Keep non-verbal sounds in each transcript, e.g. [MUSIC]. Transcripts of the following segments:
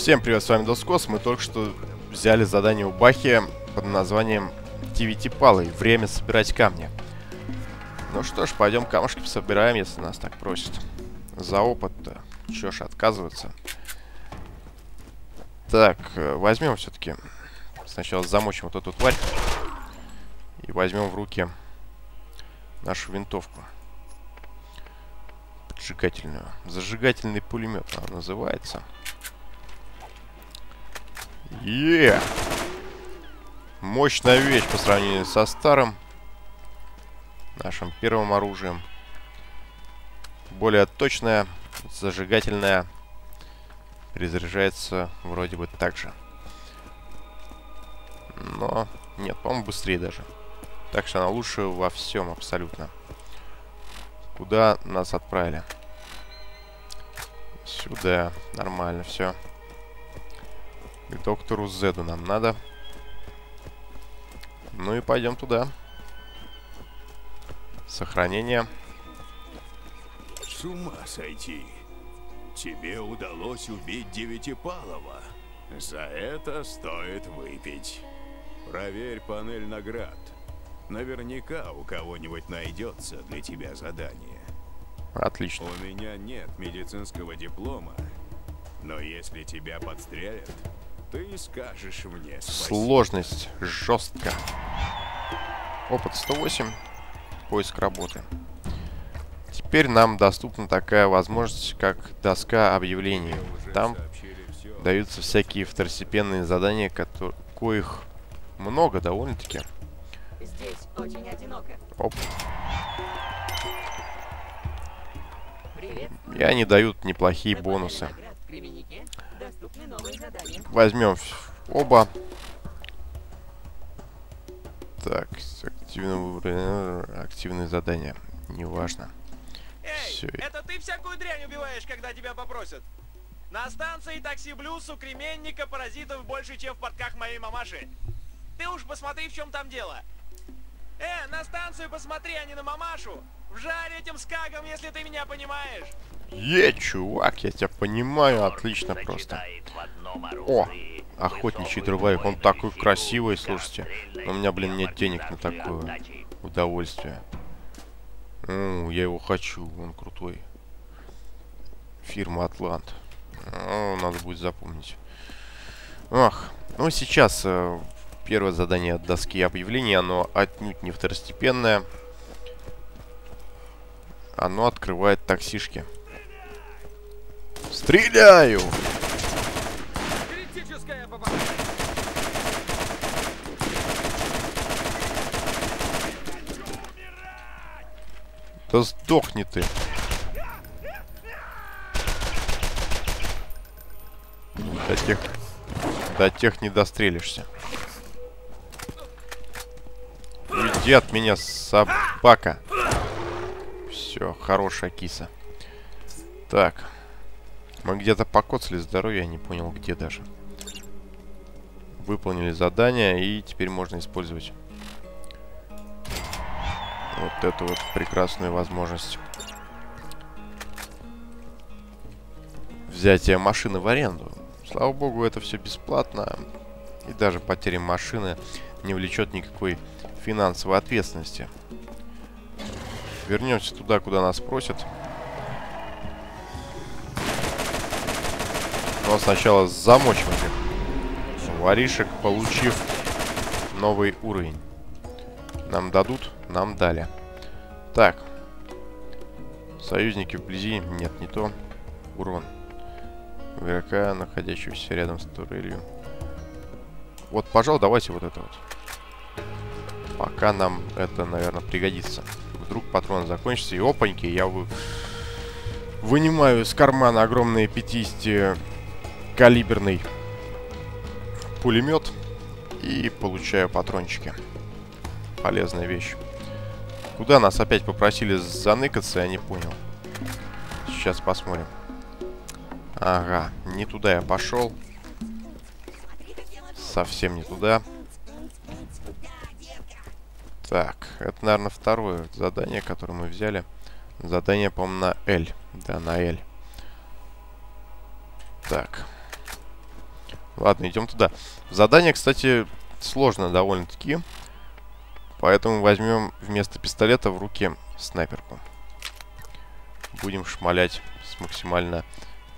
Всем привет, с вами Доскос. Мы только что взяли задание у Бахи под названием TVT Палы. Время собирать камни. Ну что ж, пойдем камушки собираем, если нас так просят. За опыт-то. Чё ж отказываться. Так, э, возьмем все-таки. Сначала замочим вот эту тварь. И возьмем в руки нашу винтовку. Поджигательную. Зажигательный пулемет она называется. Е! Мощная вещь по сравнению со старым нашим первым оружием. Более точная, зажигательная. Перезаряжается вроде бы так же. Но нет, по-моему, быстрее даже. Так что она лучше во всем абсолютно. Куда нас отправили? Сюда. Нормально, все. К доктору Зеду нам надо. Ну и пойдем туда. Сохранение. С ума сойти. Тебе удалось убить Девятипалова. За это стоит выпить. Проверь панель наград. Наверняка у кого-нибудь найдется для тебя задание. Отлично. У меня нет медицинского диплома, но если тебя подстрелят, ты скажешь мне спасибо. Сложность жестко. Опыт 108. Поиск работы. Теперь нам доступна такая возможность, как доска объявлений. Там даются всякие второстепенные задания, которые, коих много довольно-таки. Здесь очень одиноко. Оп. Привет. И они дают неплохие бонусы. Возьмем оба. Так, активное, выбор- активные задания. Неважно. Эй, Всё. это ты всякую дрянь убиваешь, когда тебя попросят? На станции такси Блюз у Кременника паразитов больше, чем в портках моей мамаши. Ты уж посмотри, в чем там дело. Э, на станцию посмотри, а не на мамашу. Вжарь этим скагом, если ты меня понимаешь. Е, чувак, я тебя понимаю, отлично просто. О, охотничий дробовик, он такой красивый, слушайте. У меня, блин, нет денег на такое удовольствие. О, я его хочу, он крутой. Фирма Атлант. Надо будет запомнить. Ах, ну сейчас э, первое задание от доски объявлений, оно отнюдь не второстепенное. Оно открывает таксишки. Стреляю! Да сдохни ты. До тех... До тех не дострелишься. Уйди от меня, собака. Все, хорошая киса. Так. Мы где-то покоцали здоровье, я не понял, где даже. Выполнили задание, и теперь можно использовать вот эту вот прекрасную возможность. Взятие машины в аренду. Слава богу, это все бесплатно. И даже потеря машины не влечет никакой финансовой ответственности. Вернемся туда, куда нас просят. Но сначала замочим этих воришек, получив новый уровень. Нам дадут, нам дали. Так. Союзники вблизи. Нет, не то. Урон. Игрока, находящегося рядом с турелью. Вот, пожалуй, давайте вот это вот. Пока нам это, наверное, пригодится. Вдруг патрон закончится, и опаньки, я вы... вынимаю из кармана огромные 50 калиберный пулемет и получаю патрончики. Полезная вещь. Куда нас опять попросили заныкаться, я не понял. Сейчас посмотрим. Ага, не туда я пошел. Совсем не туда. Так, это, наверное, второе задание, которое мы взяли. Задание, по-моему, на L. Да, на L. Так. Ладно, идем туда. Задание, кстати, сложно довольно-таки. Поэтому возьмем вместо пистолета в руки снайперку. Будем шмалять с максимально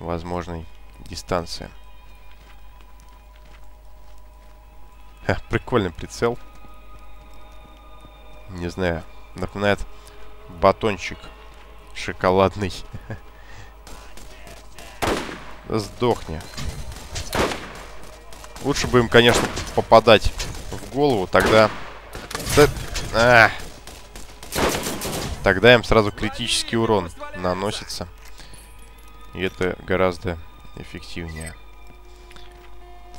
возможной дистанции. Ха, прикольный прицел. Не знаю, напоминает батончик шоколадный. [LAUGHS] Сдохни. Лучше бы им, конечно, попадать в голову, тогда... Да... А! Тогда им сразу критический урон наносится. И это гораздо эффективнее.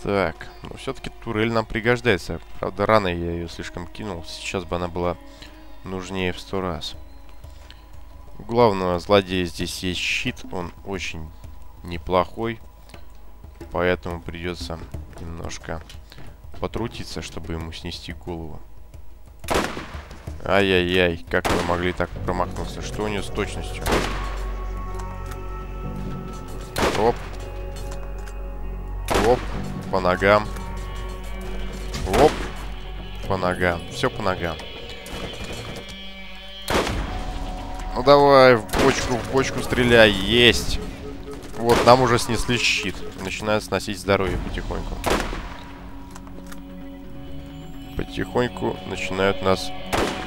Так, ну все-таки турель нам пригождается. Правда, рано я ее слишком кинул. Сейчас бы она была нужнее в сто раз. У главного злодея здесь есть щит. Он очень неплохой. Поэтому придется немножко потрудиться, чтобы ему снести голову. Ай-яй-яй, как мы могли так промахнуться? Что у нее с точностью? Оп. Оп. По ногам. Оп. По ногам. Все по ногам. Ну давай, в бочку, в бочку стреляй. Есть. Вот, нам уже снесли щит. Начинают сносить здоровье потихоньку. Потихоньку начинают нас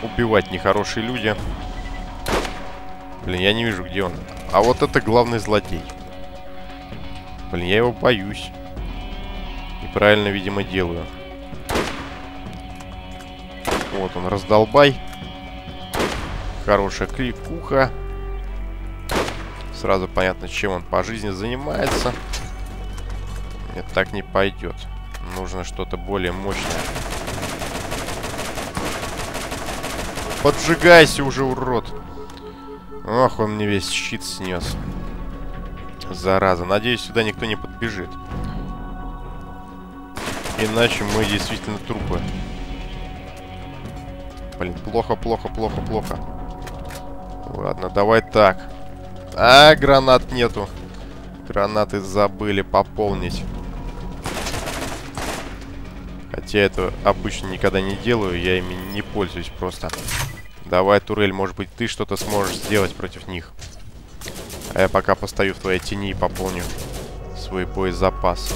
убивать нехорошие люди. Блин, я не вижу, где он. А вот это главный злодей. Блин, я его боюсь. И правильно, видимо, делаю. Вот он, раздолбай. Хорошая кликуха. Сразу понятно, чем он по жизни занимается. Нет, так не пойдет. Нужно что-то более мощное. Поджигайся уже, урод. Ох, он мне весь щит снес. Зараза. Надеюсь, сюда никто не подбежит. Иначе мы действительно трупы. Блин, плохо, плохо, плохо, плохо. Ладно, давай так. А, гранат нету. Гранаты забыли пополнить. Хотя это обычно никогда не делаю, я ими не пользуюсь просто. Давай, турель, может быть, ты что-то сможешь сделать против них. А я пока постою в твоей тени и пополню свой боезапас.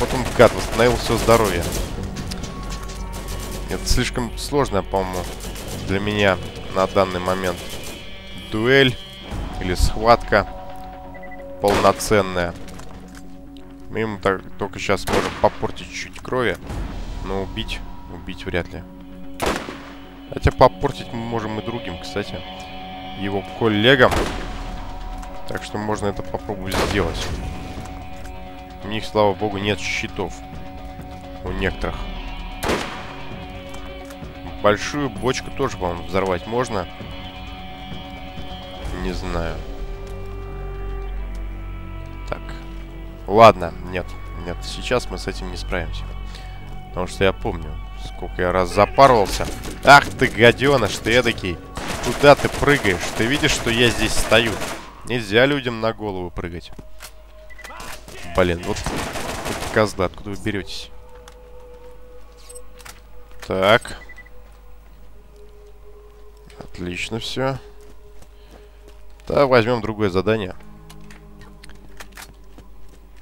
Вот он, гад, восстановил все здоровье. Это слишком сложно, по-моему, для меня на данный момент дуэль или схватка полноценная. Мы ему так, только сейчас можем попортить чуть-чуть крови, но убить, убить вряд ли. Хотя попортить мы можем и другим, кстати, его коллегам. Так что можно это попробовать сделать. У них, слава богу, нет щитов. У некоторых. Большую бочку тоже, по-моему, взорвать можно не знаю. Так. Ладно, нет. Нет, сейчас мы с этим не справимся. Потому что я помню, сколько я раз запарывался. Ах ты, гаденыш, ты эдакий. Куда ты прыгаешь? Ты видишь, что я здесь стою? Нельзя людям на голову прыгать. Блин, вот козлы, откуда вы беретесь? Так. Отлично все. Да, возьмем другое задание.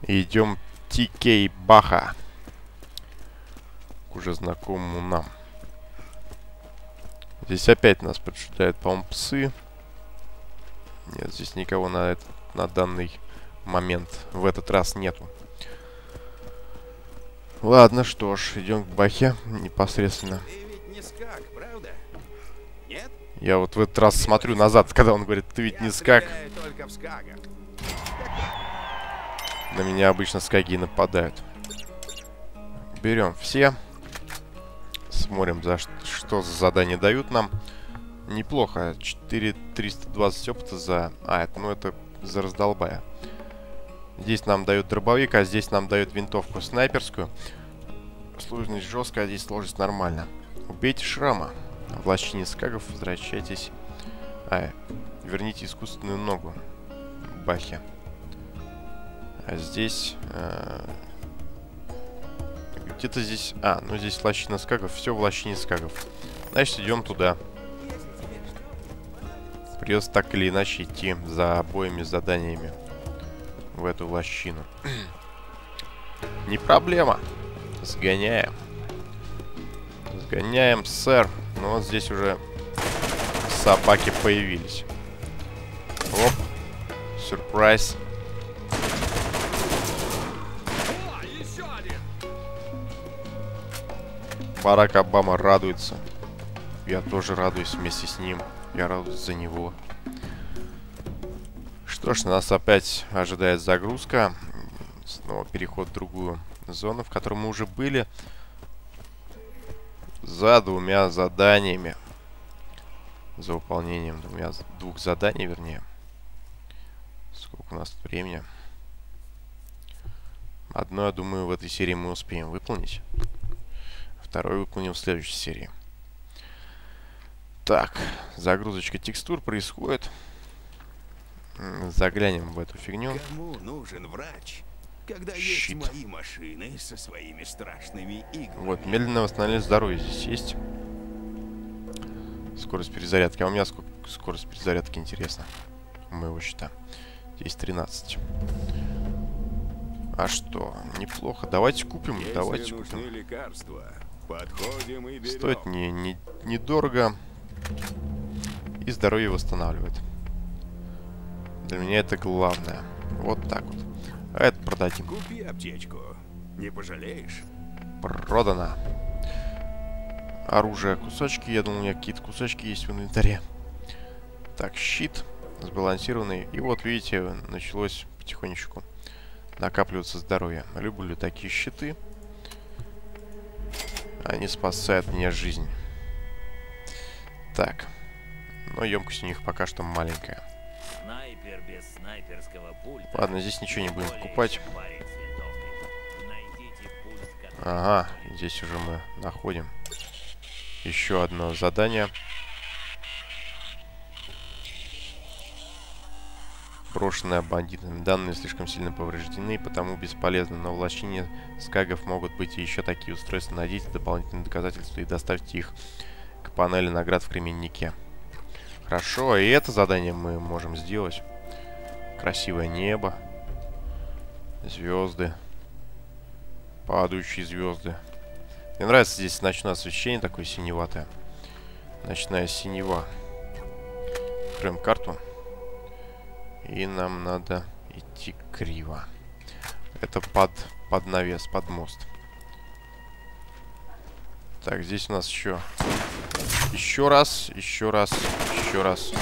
Идем TK Баха. К уже знакомому нам. Здесь опять нас поджидают, по-моему, псы. Нет, здесь никого на, этот, на данный момент в этот раз нету. Ладно, что ж, идем к Бахе непосредственно. Ты ведь не скак, правда? Нет? Я вот в этот раз смотрю назад, когда он говорит, ты ведь не скак. На меня обычно скаги нападают. Берем все. Смотрим, за что, что за задание дают нам. Неплохо. 4320 опыта за... А, это, ну это за раздолбая. Здесь нам дают дробовик, а здесь нам дают винтовку снайперскую. Сложность жесткая, а здесь сложность нормально. Убейте шрама. В лощине скагов возвращайтесь... А, верните искусственную ногу. Бахи. А здесь... э, Где-то здесь... А, ну здесь лощина скагов. Все в лощине скагов. Значит, идем туда. Придется так или иначе идти за обоими заданиями в эту лощину. [CLEARS THROAT] Не проблема. Сгоняем. Сгоняем, сэр. Ну вот здесь уже собаки появились. Оп. Сюрприз. Барак Обама радуется. Я тоже радуюсь вместе с ним. Я радуюсь за него. Что ж, нас опять ожидает загрузка. Снова переход в другую зону, в которой мы уже были. За двумя заданиями. За выполнением двумя, двух заданий, вернее. Сколько у нас тут времени? Одно, я думаю, в этой серии мы успеем выполнить. Второй выполним в следующей серии. Так, загрузочка текстур происходит. Заглянем в эту фигню. Кому нужен врач, когда Щит. есть мои машины со своими страшными играми? Вот, медленное восстановление здоровья здесь есть. Скорость перезарядки. А у меня сколько скорость перезарядки, интересно? У моего счета. Здесь 13. А что? Неплохо. Давайте купим, Если давайте купим. лекарства, подходим и берем. Стоит не, не, недорого. И здоровье восстанавливает. Для меня это главное. Вот так вот. А это продадим. Купи аптечку. Не пожалеешь? Продано. Оружие, кусочки. Я думал, у меня какие-то кусочки есть в инвентаре. Так, щит сбалансированный. И вот, видите, началось потихонечку накапливаться здоровье. Люблю такие щиты. Они спасают мне жизнь. Так. Но емкость у них пока что маленькая. Ладно, здесь ничего не будем покупать. Ага, здесь уже мы находим еще одно задание. Брошенные бандитами. Данные слишком сильно повреждены, потому бесполезны. Но в лощине скагов могут быть и еще такие устройства. Найдите дополнительные доказательства и доставьте их к панели наград в Кременнике. Хорошо, и это задание мы можем сделать. Красивое небо. Звезды. Падающие звезды. Мне нравится здесь ночное освещение такое синеватое. Ночная синева. Откроем карту. И нам надо идти криво. Это под, под навес, под мост. Так, здесь у нас еще... Еще раз, еще раз, еще раз.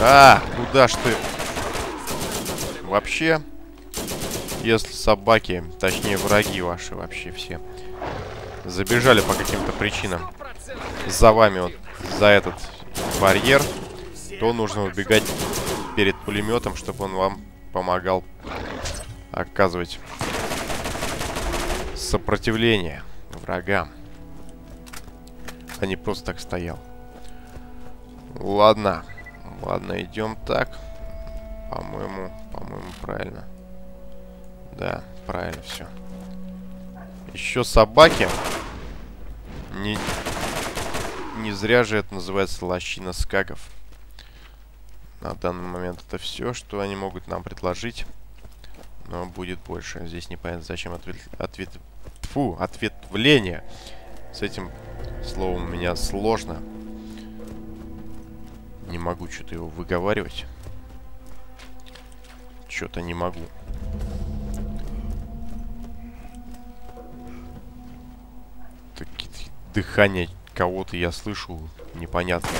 А, куда ж ты? Вообще, если собаки, точнее враги ваши вообще все, забежали по каким-то причинам за вами вот, за этот барьер, то нужно убегать перед пулеметом, чтобы он вам помогал оказывать сопротивление врагам. А не просто так стоял. Ладно. Ладно, идем так. По-моему, по-моему, правильно. Да, правильно все. Еще собаки. Не, не зря же это называется лощина скагов. На данный момент это все, что они могут нам предложить. Но будет больше. Здесь непонятно, зачем ответ... ответ... Фу, ответвление. С этим словом у меня сложно. Не могу что-то его выговаривать. Что-то не могу. Такие дыхание кого-то я слышу непонятно.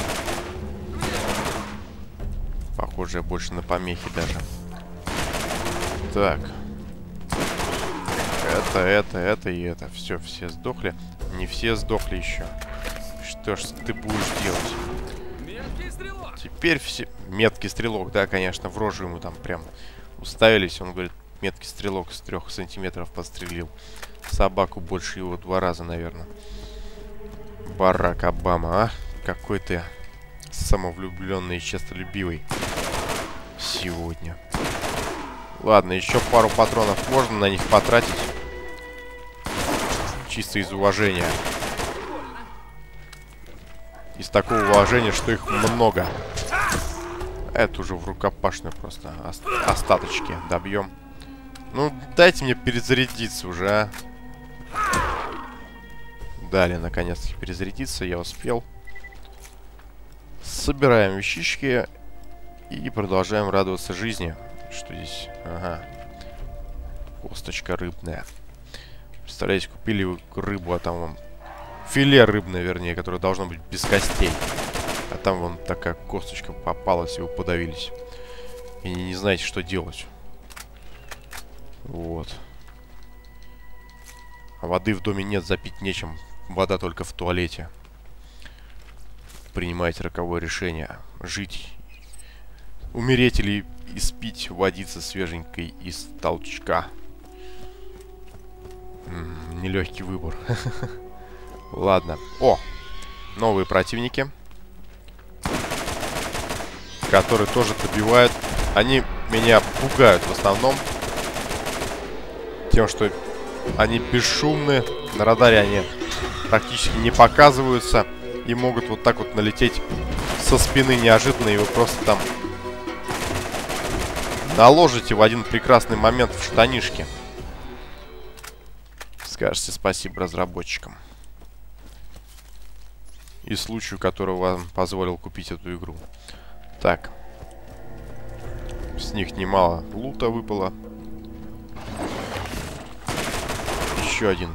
Похоже, больше на помехи даже. Так. Это, это, это и это. Все, все сдохли. Не все сдохли еще. Что ж ты будешь делать? Теперь все... Меткий стрелок, да, конечно, в рожу ему там прям уставились. Он говорит, меткий стрелок с трех сантиметров подстрелил. Собаку больше его два раза, наверное. Барак Обама, а? Какой ты самовлюбленный и честолюбивый сегодня. Ладно, еще пару патронов можно на них потратить. Чисто из уважения. Из такого уважения, что их много. Это уже в рукопашную просто. Ост остаточки добьем. Ну, дайте мне перезарядиться уже, а. Дали, наконец-таки, перезарядиться. Я успел. Собираем вещички. И продолжаем радоваться жизни. Что здесь? Ага. Косточка рыбная. Представляете, купили рыбу, а там вам... Филе рыбное, вернее, которое должно быть без костей. Там вон такая косточка попалась, и вы подавились. И не, знаете, что делать. Вот. А воды в доме нет, запить нечем. Вода только в туалете. Принимайте роковое решение. Жить. Умереть или испить водиться свеженькой из толчка. Нелегкий выбор. [LAUGHS] Ладно. О! Новые противники. Которые тоже добивают. Они меня пугают в основном. Тем, что они бесшумны. На радаре они практически не показываются. И могут вот так вот налететь со спины неожиданно. И вы просто там наложите в один прекрасный момент в штанишки. Скажете спасибо разработчикам. И случаю, который вам позволил купить эту игру. Так. С них немало лута выпало. Еще один.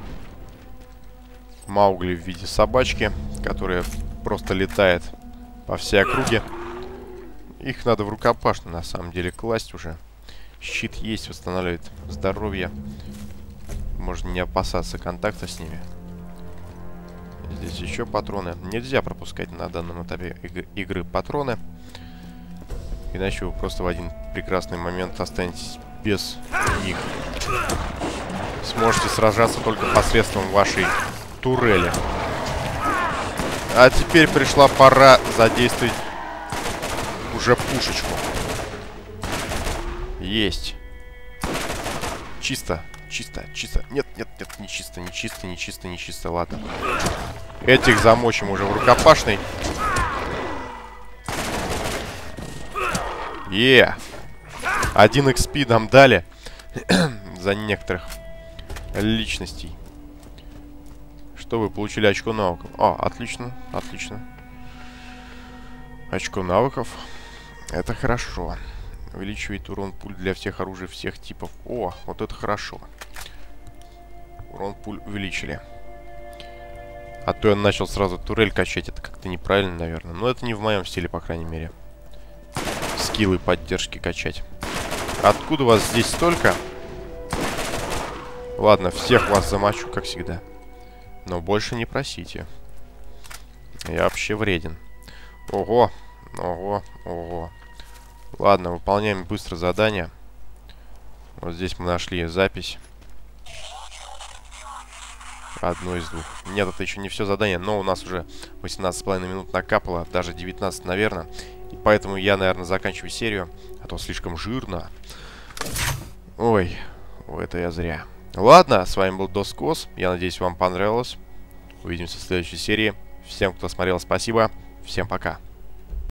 Маугли в виде собачки, которая просто летает по всей округе. Их надо в рукопашную, на самом деле, класть уже. Щит есть, восстанавливает здоровье. Можно не опасаться контакта с ними. Здесь еще патроны. Нельзя пропускать на данном этапе иг игры патроны. Иначе вы просто в один прекрасный момент останетесь без них. Сможете сражаться только посредством вашей турели. А теперь пришла пора задействовать уже пушечку. Есть. Чисто, чисто, чисто. Нет, нет, нет, не чисто, не чисто, не чисто, не чисто. Ладно. Этих замочим уже в рукопашной. Е! Один XP нам дали. [CLEARS THROAT] За некоторых личностей. Что вы получили очко навыков? О, отлично, отлично. Очко навыков. Это хорошо. Увеличивает урон пуль для всех оружий всех типов. О, вот это хорошо. Урон пуль увеличили. А то я начал сразу турель качать. Это как-то неправильно, наверное. Но это не в моем стиле, по крайней мере. Скиллы поддержки качать. Откуда вас здесь столько? Ладно, всех вас замочу, как всегда. Но больше не просите. Я вообще вреден. Ого, ого, ого. Ладно, выполняем быстро задание. Вот здесь мы нашли запись. Одно из двух. Нет, это еще не все задание, но у нас уже 18,5 минут накапало, даже 19, наверное. И поэтому я, наверное, заканчиваю серию, а то слишком жирно. Ой, это я зря. Ладно, с вами был Доскос. Я надеюсь, вам понравилось. Увидимся в следующей серии. Всем, кто смотрел, спасибо. Всем пока.